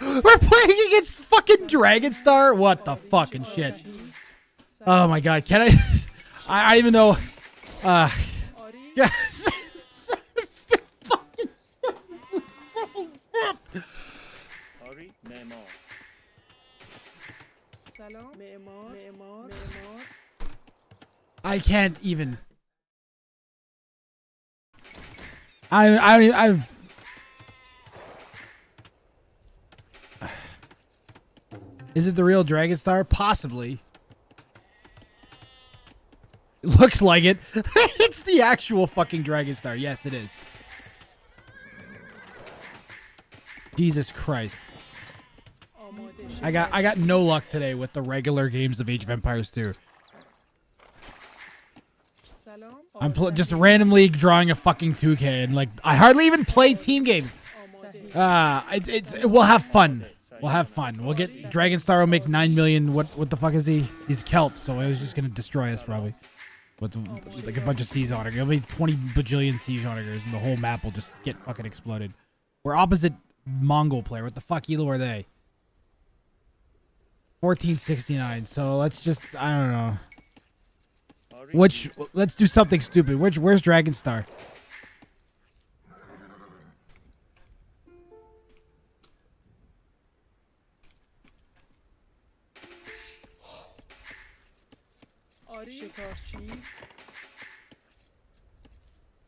We're playing against fucking Dragonstar? What the fucking shit? Oh my god, can I? I, I don't even know. Uh, yes. I can't even. I I I've Is it the real Dragonstar? Possibly. It looks like it. it's the actual fucking Dragonstar. Yes, it is. Jesus Christ. I got I got no luck today with the regular games of Age of Empires 2. I'm just randomly drawing a fucking 2K and like I hardly even play team games. Uh, it, it's we'll have fun. We'll have fun. We'll get Dragonstar will make nine million. What what the fuck is he? He's kelp, so it was just gonna destroy us probably. With like a bunch of siege onager. It'll be twenty bajillion siege onagers, and the whole map will just get fucking exploded. We're opposite Mongol player. What the fuck elo are they? 1469. So let's just I don't know. Which let's do something stupid. Which where's Dragonstar? آری شکارچی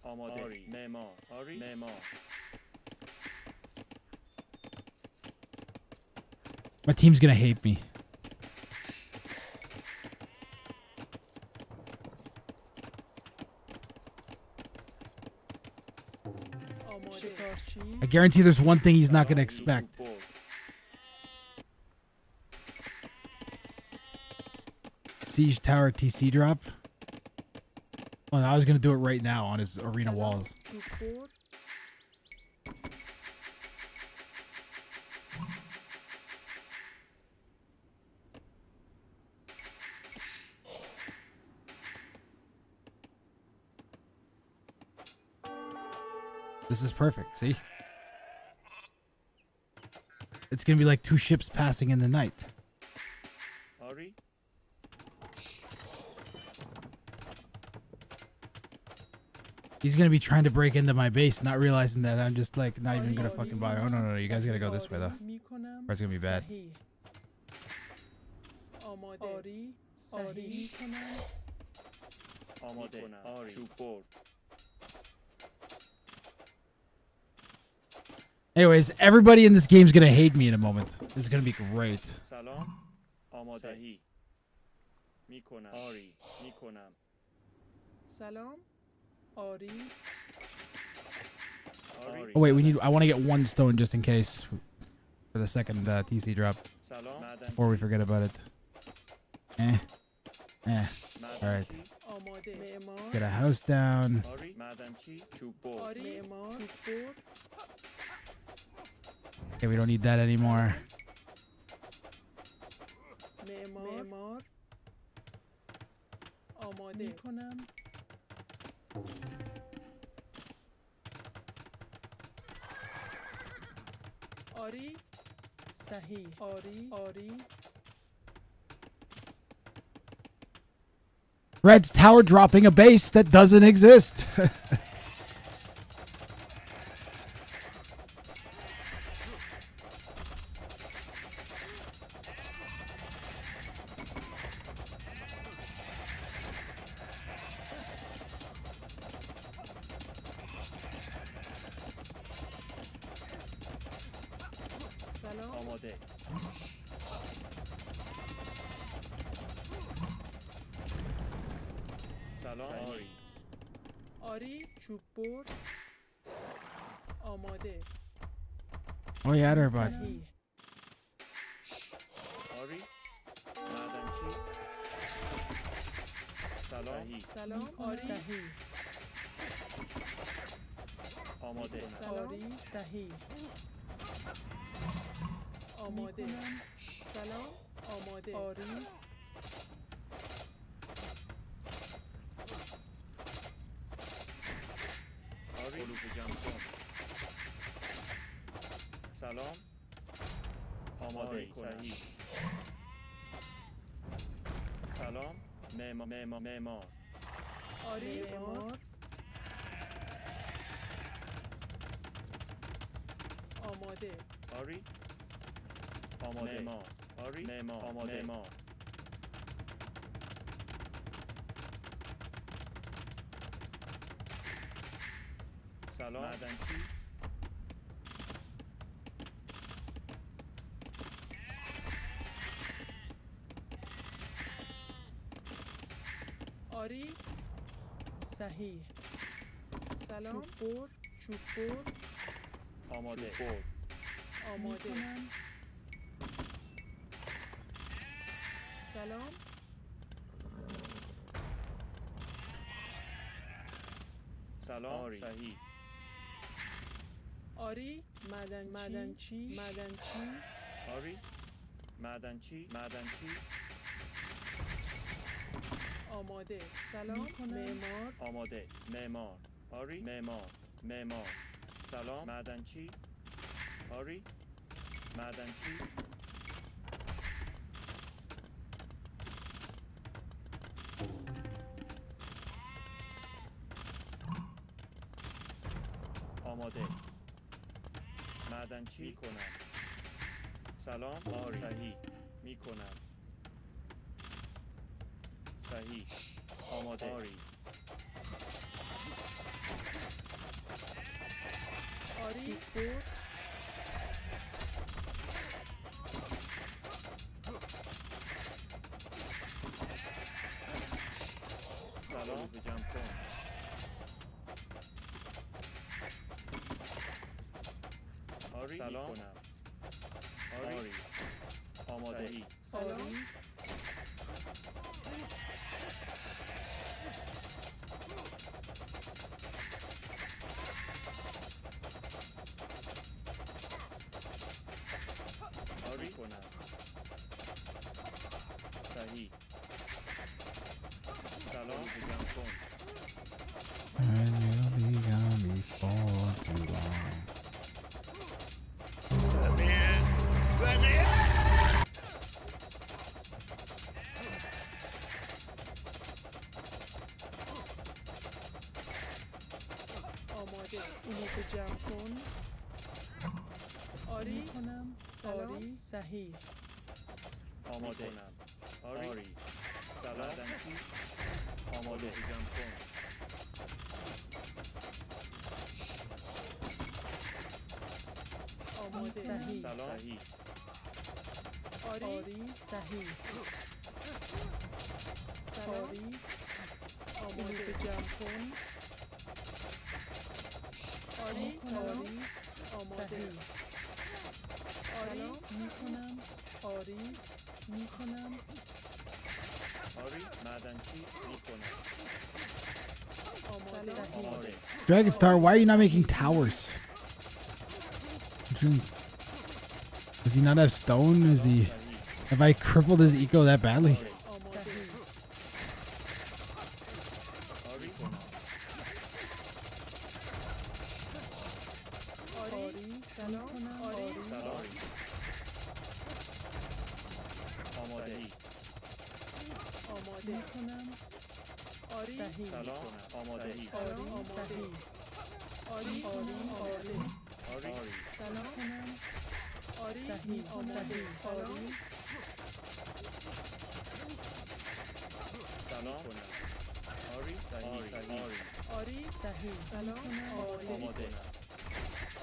آماده آری معمار آری معمار My team's gonna hate me. آماده شکارچی I guarantee there's one thing he's not gonna expect. Siege Tower TC drop. Oh, I was going to do it right now on his arena walls. This is perfect, see? It's gonna be like two ships passing in the night. He's gonna be trying to break into my base, not realizing that I'm just like not even gonna fucking buy. Oh no no no, you guys gotta go this way though. Or it's gonna be bad. Anyways, everybody in this game's gonna hate me in a moment. It's gonna be great. Salam. Oh wait, we need. I want to get one stone just in case for the second uh, TC drop. Before we forget about it. Eh, eh. All right. Get a house down. Okay, we don't need that anymore. Red's tower dropping a base that doesn't exist. سلام آماده سلام آری آری چوب بر آماده oh yeah, there, bud. صحیح آری معدن چی سلام صحیح سلام آری صحیح آماده آری صحیح آماده. سلام. آماده. آری آری سلام. آماده صحیح سلام. معمار معمار معمار. آری معمار. آماده. آری. آماده. معمار آری؟ معمار آماده. معمار سلام. معدنچی آری؟ صحیح. سلام. چوب بر چوب بر آماده. برد آماده سلام. سلام آری. صحیح. آری مدن مدن چی؟ مدن چی؟ آری. مدن چی؟ مدن چی؟ آماده. سلام. معمار. آماده. معمار. آری. معمار. معمار. سلام. معدن چی؟ آری. معدن چی؟ آماده. معدنچی می‌کنم؟ سلام. آری. صحیح. می‌کنم. صحیح. آماده. آری. آری. بر سلام. آری. آماده ای آری آری؟ کنم آری. صحیح آماده. کنم آری. سلام. معدنچی آماده. جمع کن. آماده. صحیح سلام. صحیح آری. صحیح آری. آماده. جمع کن. آری. آری آماده. آری میکنم آری میکنم Dragonstar, why are you not making towers? Does he not have stone? Is he... Have I crippled his eco that badly? آری آری آری سلام آری آماده سلام کنم آری صحیح آری صحیح سلام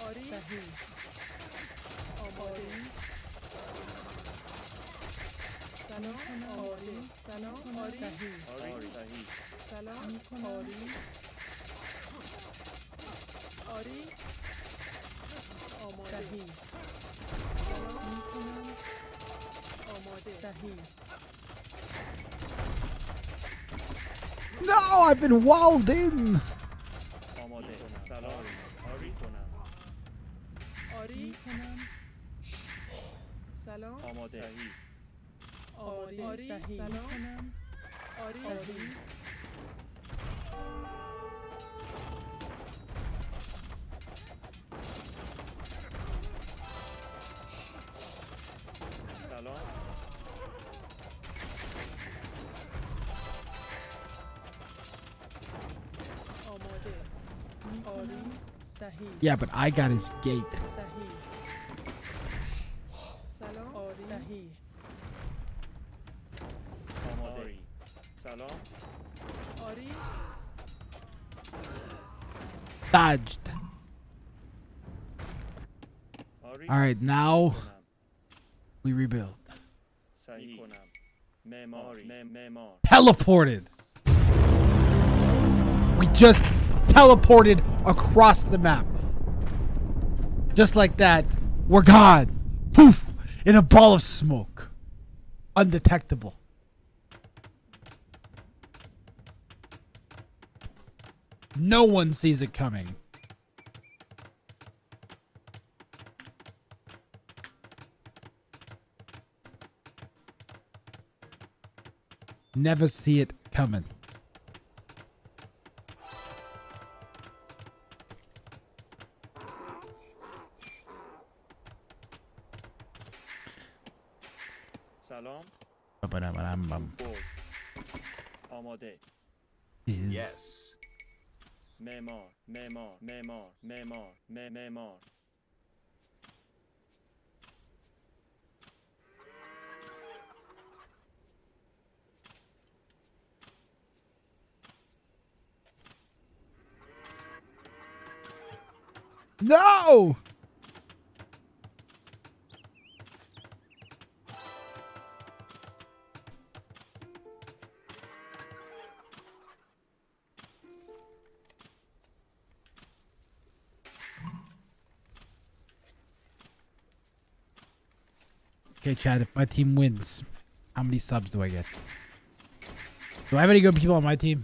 آری صحیح آماده سلام آری سلام آری صحیح سلام آری آری آماده صحیح سلام میکنم آماده صحیح No, I've been walled in. آماده سلام آری کنم آری کنم سلام آماده صحیح آری آری سلام کنم آری Yeah, but I got his gate. Dodged. All right, now we rebuild. Teleported. We just teleported across the map. Just like that, we're gone. Poof! In a ball of smoke. Undetectable. No one sees it coming. Never see it coming. سلام Ba-ba-da-ba-dam-bum. برد آماده Is- Yes. معمار معمار معمار معمار م- معمار No! Okay, Chad, if my team wins, how many subs do I get? Do I have any good people on my team?